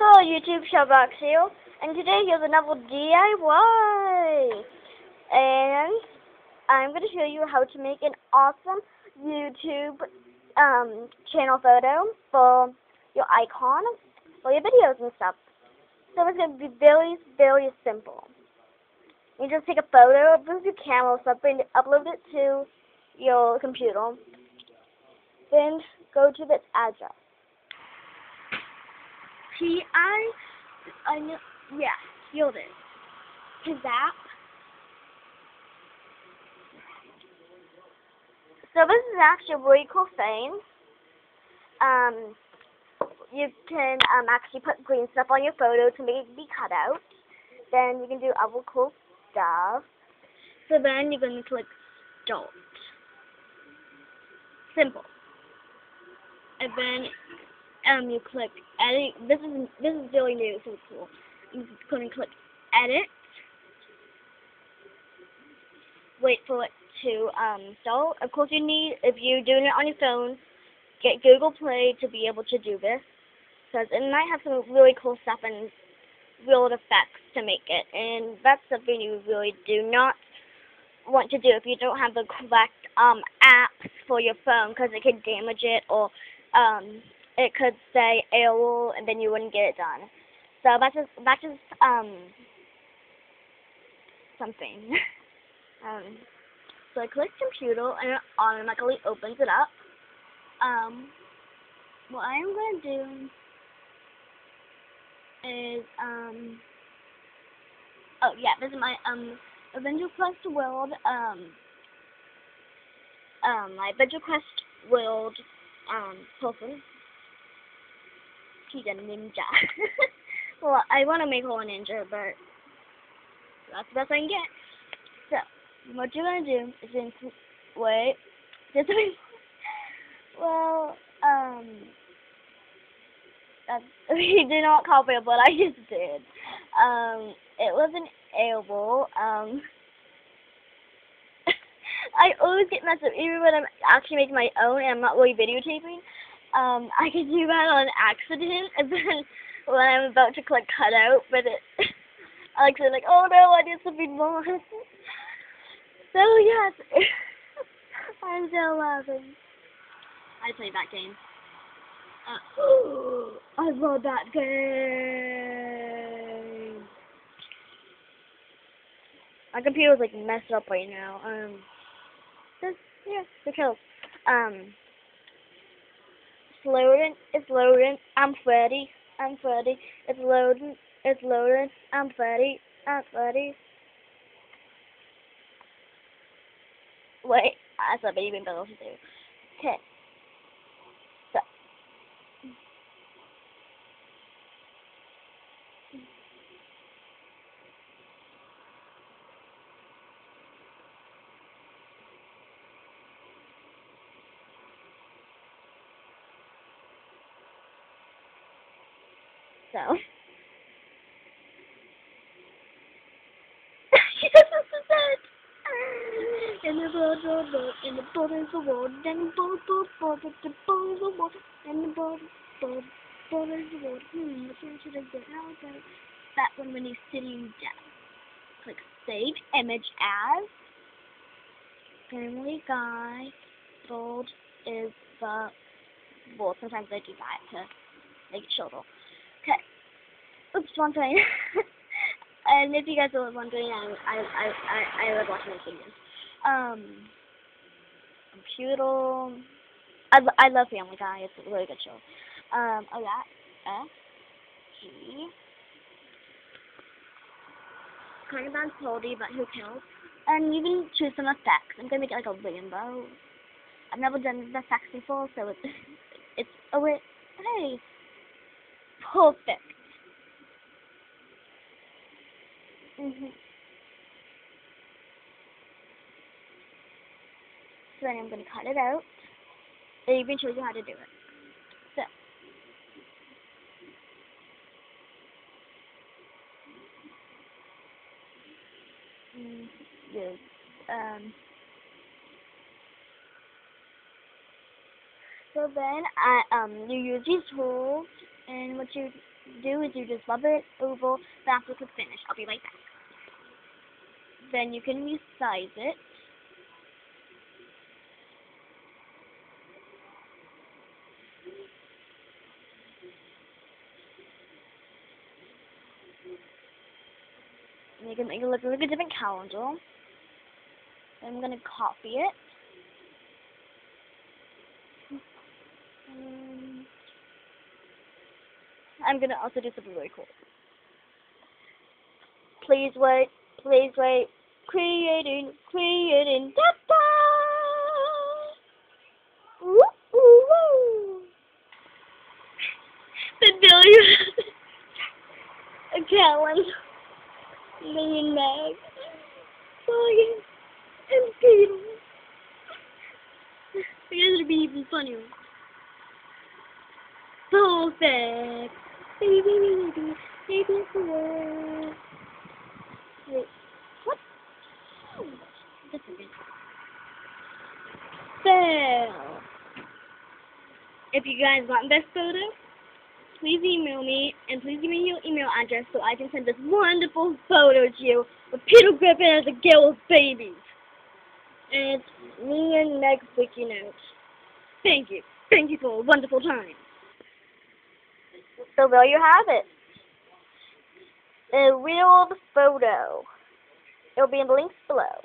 Hello YouTube, Showbox here, and today here's another DIY! And I'm going to show you how to make an awesome YouTube um, channel photo for your icon, for your videos and stuff. So it's going to be very, very simple. You just take a photo of your camera or something, upload it to your computer, then go to this address. P I, I yeah. His app. So this is actually a really cool thing. Um, you can um, actually put green stuff on your photo to make it be cut out. Then you can do other cool stuff. So then you're going to click Start. Simple. And then um, you click edit. This is this is really new, so it's cool. You going to click edit. Wait for it to um, start. Of course, you need if you're doing it on your phone, get Google Play to be able to do this, because it might have some really cool stuff and real effects to make it, and that's something you really do not want to do if you don't have the correct um, apps for your phone, because it could damage it or um, it could say error and then you wouldn't get it done. So that's just that's just um something. um so I click computer and it automatically opens it up. Um what I'm gonna do is um oh yeah, this is my um Adventure Quest World um um my Adventure Quest World um person she's a ninja. well, I want to make her a ninja, but that's the best I can get. So, what you're going to do is in, wait, just well, um, that's, we did not copy it, but I just did. Um, it wasn't able, um, I always get messed up, even when I'm actually making my own and I'm not really videotaping um, I could do that on accident, and then when I'm about to click cut out, but it, I like say like, oh no, I did something wrong. so yes, I'm still laughing. I played that game. Uh, I love that game. My computer's like messed up right now. Um, just, yeah, the kills. Um loading, it's loading, I'm Freddy, I'm Freddy, it's loading, it's loading, I'm Freddy, I'm Freddy. Wait, that's a baby better to do. Okay. So. she doesn't. In the world, world, world, in the borders of the world, and the board, board, board, the borders of the world, and the board, board, borders of the world. Hmm, which one should I get? How about that one when he's sitting down? Click Save Image As. Family Guy. Bold is the well, sometimes I do that to make it shorter. Okay. Oops, one thing. and if you guys are wondering, I I I I, I love watching these videos. Um, computer. I, I love Family Guy. It's a really good show. Um, oh yeah. F G. Kind of bad quality, but who cares? And you can choose some effects. I'm gonna make it like a rainbow. I've never done the effects before, so it's it's oh wait, hey, perfect. Mhm. So then I'm going to cut it out. And even show you how to do it. So. Mm, yes. Um. So then I um you use these tools And what you do is you just rub it over back with the finish. I'll be right back. Then you can resize it. And you can make it look like a different calendar. I'm gonna copy it. Um, I'm gonna also do something really cool. Please wait, please wait. Creating, creating, da da! Woo, woo! The billion, a calendar, million mag, Morgan, and. Because it'd be even funnier. Perfect. Baby, baby, baby, baby. Wait, what? Oh, that's a. So, if you guys want this photo, please email me and please give me your email address so I can send this wonderful photo to you with Peter Griffin as a girl with babies. And it's me and Meg freaking out. Thank you. Thank you for a wonderful time. So there you have it. A real photo. It will be in the links below.